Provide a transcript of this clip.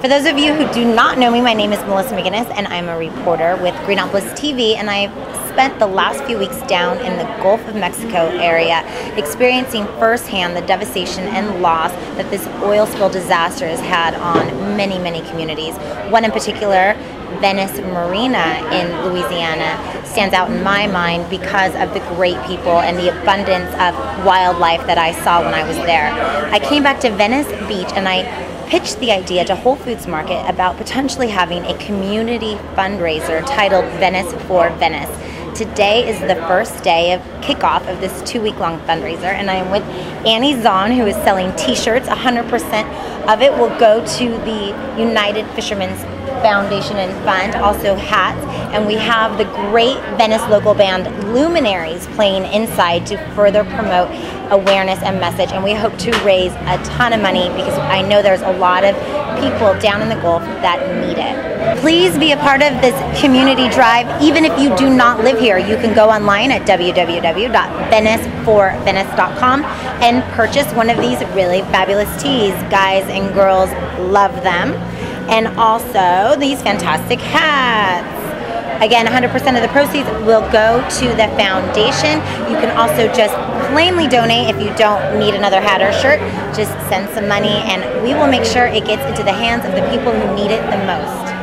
For those of you who do not know me, my name is Melissa McGinnis, and I'm a reporter with Greenopolis TV, and I've spent the last few weeks down in the Gulf of Mexico area experiencing firsthand the devastation and loss that this oil spill disaster has had on many, many communities. One in particular, Venice Marina in Louisiana stands out in my mind because of the great people and the abundance of wildlife that I saw when I was there. I came back to Venice Beach and I pitched the idea to Whole Foods Market about potentially having a community fundraiser titled Venice for Venice. Today is the first day of kickoff of this two week long fundraiser, and I am with Annie Zahn, who is selling t shirts. 100% of it will go to the United Fishermen's Foundation and Fund, also hats, and we have the great Venice local band Luminaries playing inside to further promote awareness and message. And we hope to raise a ton of money because I know there's a lot of people down in the Gulf that need it. Please be a part of this community drive. Even if you do not live here, you can go online at www.veniceforvenice.com and purchase one of these really fabulous tees. Guys and girls love them and also these fantastic hats. Again, 100% of the proceeds will go to the foundation. You can also just plainly donate if you don't need another hat or shirt. Just send some money and we will make sure it gets into the hands of the people who need it the most.